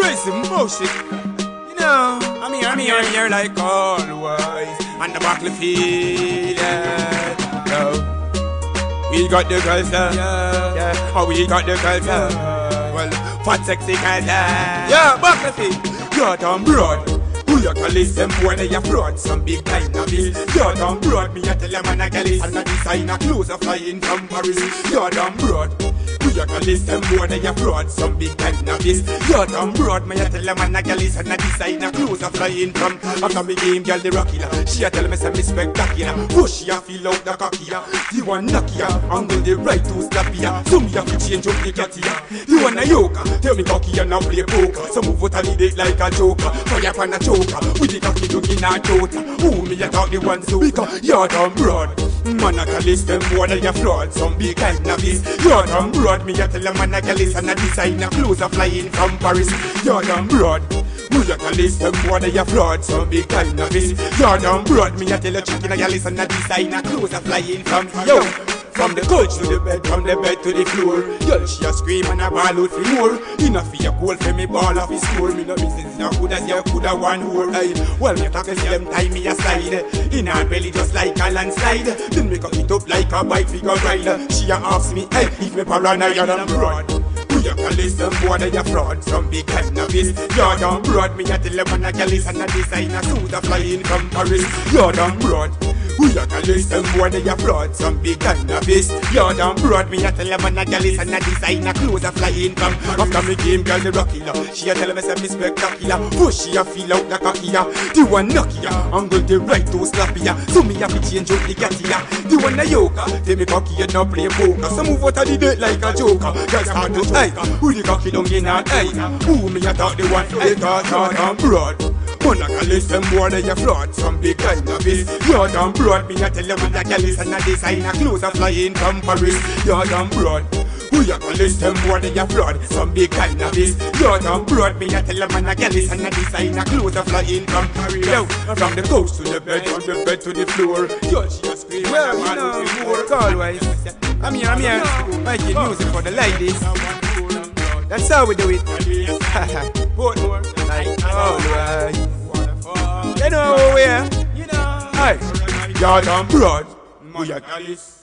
crazy motion. You know, I'm here, I'm here, I'm here like always. On the battlefield, yeah. Yo. We got the girls yeah. yeah. Oh, we got the girls there. Well, fat sexy there. Uh. Yeah, battlefield. You're damn broad. You this them boy they a fraud Some big time of this You're damn broad Me a tell them man a gal And a designer clothes are flying from Paris You're damn broad list them more than your fraud Some big novice You're dumb broad Me a tell them man a gal is And a designer. Clothes are flying from After me game girl the rocky She a tell me say me spectacular. Push ya feel out the cocky The one knocky ya Angle the right to slap ya So me a fi change up the catty ya The one a yoker Tell me cocky ya now play poker. So move out and it like a joker. Fire pan a choker With the cocky looking at daughter Who me a talk the one so Because you're dumb broad Man a call list them more than your fraud Some big kind novice You're dumb broad me a tell a man a gal is and a designer clothes are flying from Paris. You're damn broad. Who you can list them more than your fraud, some big kind of this. You're damn broad. Me a tell a chicken a gal is and a designer clothes are flying from Yo. From the couch to the bed, from the bed to the floor. Girl, she a scream and a ball out for more. Enough for your cold for me ball off his score. Me no business no good as you could have one whore. Hey, well, me talk see them tie me aside. In her belly just like a landslide. Then me cock it up like a bike figure rider. She a ask me, hey, if me paranoid and broad. You can listen more than your fraud Some big cannabis You're down broad Me a tell them man a gal is And a designer suit a flying from Paris You're down broad who you can listen more than your fraud Some big cannabis. You're down broad Me a tell them man a gal is And a designer. Clothes a flying from After me game girl the rocky la She a tell me say me spectacular. Push she a feel out like a ya The one knocky ya Angle the right to slappy ya. So me a fi change up the ya. The one a yoker Tell me cocky you no play poker. So move out of the date like a joker. Girl start to eye Who the cocky down in her eye Who me a talk the one Hey talk talk down broad Man, I can listen more than your fraud Some big kind of it You're damn broad Me a tell you with a gal is And a designer clothes are flying from Paris. You're damn broad who you can listen more than your fraud Some big kind of this You're damn broad Me a tell you man a gal is And a designer clothes are flying from Paris. Yo, from the coast to the bed From the bed to the floor. Yo, she a scream Well, you know, always I'm here, I'm here. Making music for the ladies. That's how we do it. Portmore you know where? You know. Hey, you're broad. Are Gallus.